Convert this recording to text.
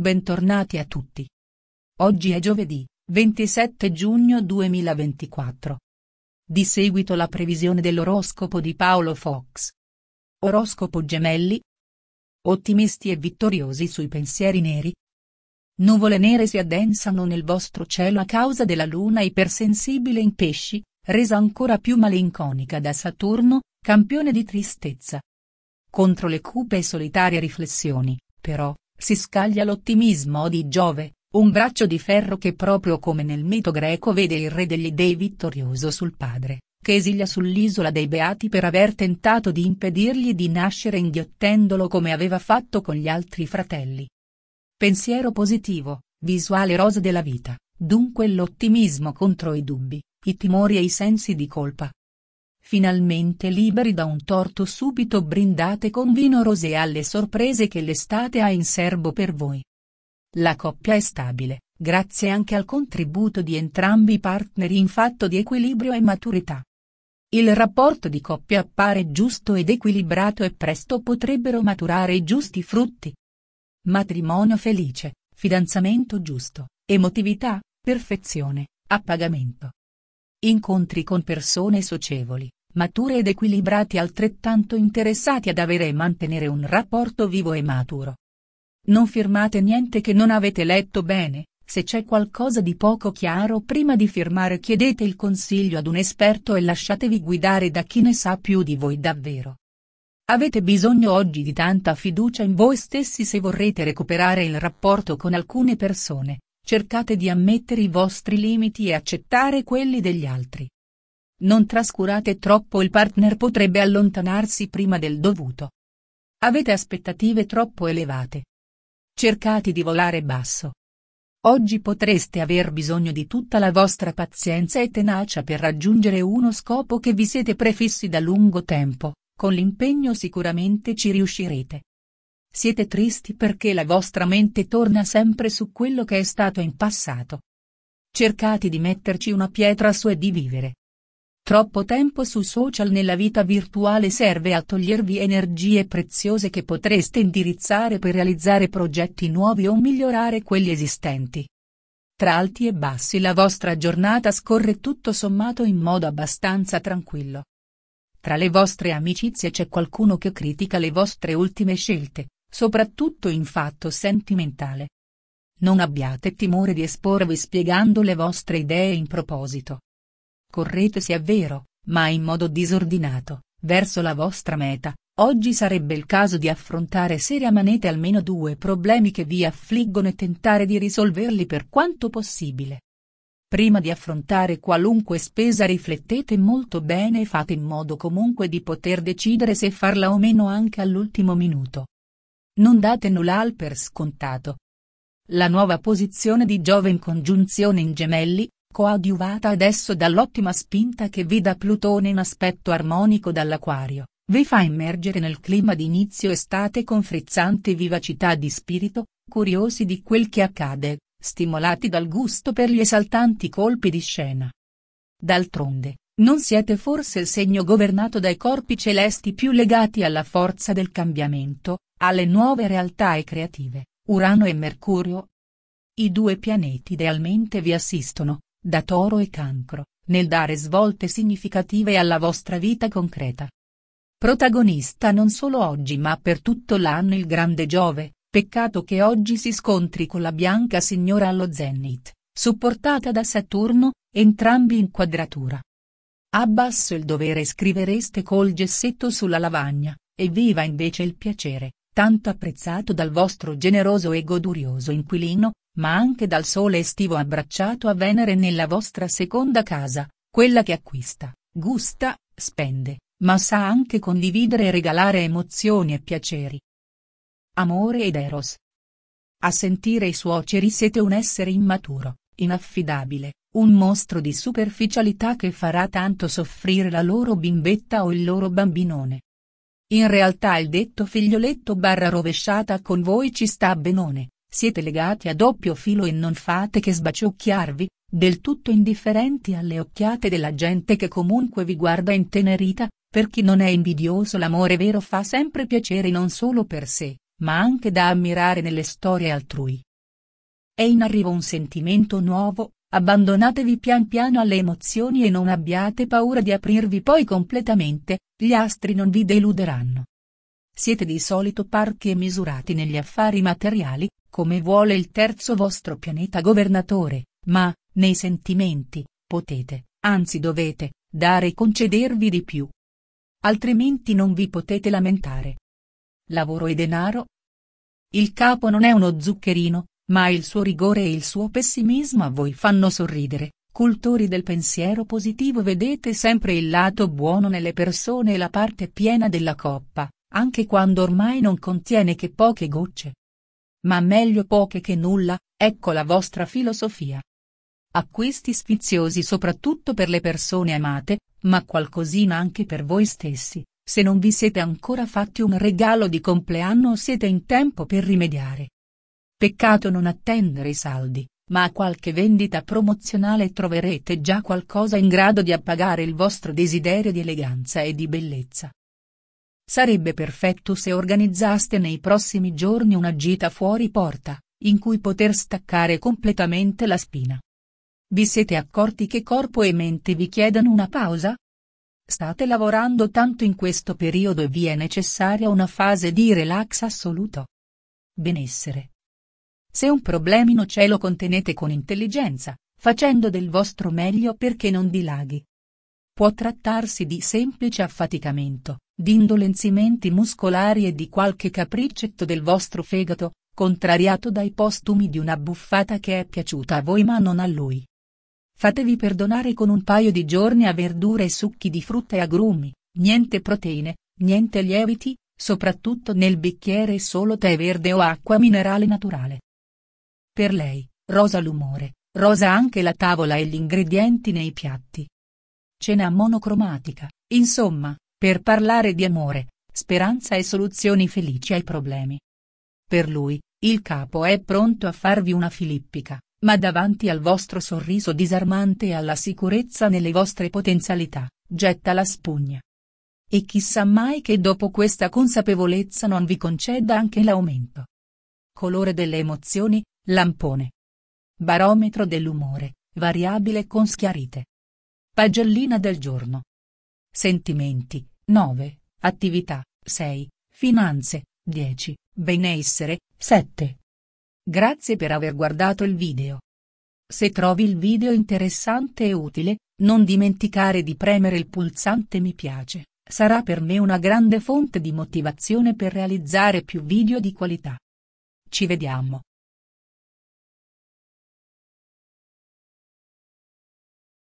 bentornati a tutti. Oggi è giovedì, 27 giugno 2024. Di seguito la previsione dell'oroscopo di Paolo Fox. Oroscopo Gemelli. Ottimisti e vittoriosi sui pensieri neri. Nuvole nere si addensano nel vostro cielo a causa della luna ipersensibile in pesci, resa ancora più malinconica da Saturno, campione di tristezza. Contro le cupe e solitarie riflessioni, però, si scaglia l'ottimismo di Giove, un braccio di ferro che proprio come nel mito greco vede il re degli dei vittorioso sul padre, che esilia sull'isola dei beati per aver tentato di impedirgli di nascere inghiottendolo come aveva fatto con gli altri fratelli. Pensiero positivo, visuale rosa della vita, dunque l'ottimismo contro i dubbi, i timori e i sensi di colpa, Finalmente liberi da un torto subito brindate con vino rosé alle sorprese che l'estate ha in serbo per voi. La coppia è stabile, grazie anche al contributo di entrambi i partner in fatto di equilibrio e maturità. Il rapporto di coppia appare giusto ed equilibrato e presto potrebbero maturare i giusti frutti. Matrimonio felice, fidanzamento giusto, emotività, perfezione, appagamento. Incontri con persone socievoli, mature ed equilibrati altrettanto interessati ad avere e mantenere un rapporto vivo e maturo. Non firmate niente che non avete letto bene, se c'è qualcosa di poco chiaro prima di firmare chiedete il consiglio ad un esperto e lasciatevi guidare da chi ne sa più di voi davvero. Avete bisogno oggi di tanta fiducia in voi stessi se vorrete recuperare il rapporto con alcune persone, cercate di ammettere i vostri limiti e accettare quelli degli altri. Non trascurate troppo il partner potrebbe allontanarsi prima del dovuto. Avete aspettative troppo elevate. Cercate di volare basso. Oggi potreste aver bisogno di tutta la vostra pazienza e tenacia per raggiungere uno scopo che vi siete prefissi da lungo tempo, con l'impegno sicuramente ci riuscirete. Siete tristi perché la vostra mente torna sempre su quello che è stato in passato. Cercate di metterci una pietra su e di vivere. Troppo tempo su social nella vita virtuale serve a togliervi energie preziose che potreste indirizzare per realizzare progetti nuovi o migliorare quelli esistenti. Tra alti e bassi la vostra giornata scorre tutto sommato in modo abbastanza tranquillo. Tra le vostre amicizie c'è qualcuno che critica le vostre ultime scelte, soprattutto in fatto sentimentale. Non abbiate timore di esporvi spiegando le vostre idee in proposito. Correte è vero, ma in modo disordinato, verso la vostra meta, oggi sarebbe il caso di affrontare seriamente almeno due problemi che vi affliggono e tentare di risolverli per quanto possibile. Prima di affrontare qualunque spesa riflettete molto bene e fate in modo comunque di poter decidere se farla o meno anche all'ultimo minuto. Non date nulla per scontato. La nuova posizione di Giove in congiunzione in gemelli, coadiuvata adesso dall'ottima spinta che vi dà Plutone in aspetto armonico dall'Aquario, vi fa immergere nel clima di inizio estate con frizzante vivacità di spirito, curiosi di quel che accade, stimolati dal gusto per gli esaltanti colpi di scena. D'altronde, non siete forse il segno governato dai corpi celesti più legati alla forza del cambiamento, alle nuove realtà e creative, Urano e Mercurio. I due pianeti idealmente vi assistono, da Toro e Cancro, nel dare svolte significative alla vostra vita concreta. Protagonista non solo oggi ma per tutto l'anno il grande Giove, peccato che oggi si scontri con la bianca signora allo zenith, supportata da Saturno, entrambi in quadratura. Abbasso il dovere scrivereste col gessetto sulla lavagna, evviva invece il piacere, tanto apprezzato dal vostro generoso e godurioso inquilino, ma anche dal sole estivo abbracciato a Venere nella vostra seconda casa, quella che acquista, gusta, spende, ma sa anche condividere e regalare emozioni e piaceri. Amore ed Eros. A sentire i suoceri siete un essere immaturo, inaffidabile, un mostro di superficialità che farà tanto soffrire la loro bimbetta o il loro bambinone. In realtà il detto figlioletto barra rovesciata con voi ci sta benone, siete legati a doppio filo e non fate che sbaciocchiarvi, del tutto indifferenti alle occhiate della gente che comunque vi guarda intenerita, per chi non è invidioso l'amore vero fa sempre piacere non solo per sé, ma anche da ammirare nelle storie altrui. è in arrivo un sentimento nuovo, abbandonatevi pian piano alle emozioni e non abbiate paura di aprirvi poi completamente, gli astri non vi deluderanno. Siete di solito parchi e misurati negli affari materiali, come vuole il terzo vostro pianeta governatore, ma, nei sentimenti, potete, anzi dovete, dare e concedervi di più. Altrimenti non vi potete lamentare. Lavoro e denaro? Il capo non è uno zuccherino, ma il suo rigore e il suo pessimismo a voi fanno sorridere. Cultori del pensiero positivo vedete sempre il lato buono nelle persone e la parte piena della coppa, anche quando ormai non contiene che poche gocce. Ma meglio poche che nulla, ecco la vostra filosofia. Acquisti sfiziosi soprattutto per le persone amate, ma qualcosina anche per voi stessi, se non vi siete ancora fatti un regalo di compleanno siete in tempo per rimediare. Peccato non attendere i saldi, ma a qualche vendita promozionale troverete già qualcosa in grado di appagare il vostro desiderio di eleganza e di bellezza. Sarebbe perfetto se organizzaste nei prossimi giorni una gita fuori porta, in cui poter staccare completamente la spina. Vi siete accorti che corpo e mente vi chiedono una pausa? State lavorando tanto in questo periodo e vi è necessaria una fase di relax assoluto. Benessere. Se un problemino ce lo contenete con intelligenza, facendo del vostro meglio perché non dilaghi. Può trattarsi di semplice affaticamento, di indolenzimenti muscolari e di qualche capriccetto del vostro fegato, contrariato dai postumi di una buffata che è piaciuta a voi ma non a lui. Fatevi perdonare con un paio di giorni a verdure e succhi di frutta e agrumi, niente proteine, niente lieviti, soprattutto nel bicchiere solo tè verde o acqua minerale naturale. Per lei, rosa l'umore, rosa anche la tavola e gli ingredienti nei piatti. Cena monocromatica, insomma, per parlare di amore, speranza e soluzioni felici ai problemi. Per lui, il capo è pronto a farvi una filippica, ma davanti al vostro sorriso disarmante e alla sicurezza nelle vostre potenzialità, getta la spugna. E chissà mai che dopo questa consapevolezza non vi conceda anche l'aumento. Colore delle emozioni, lampone. Barometro dell'umore, variabile con schiarite. Pagellina del giorno. Sentimenti, 9, attività, 6, finanze, 10, benessere, 7. Grazie per aver guardato il video. Se trovi il video interessante e utile, non dimenticare di premere il pulsante mi piace, sarà per me una grande fonte di motivazione per realizzare più video di qualità. Ci vediamo.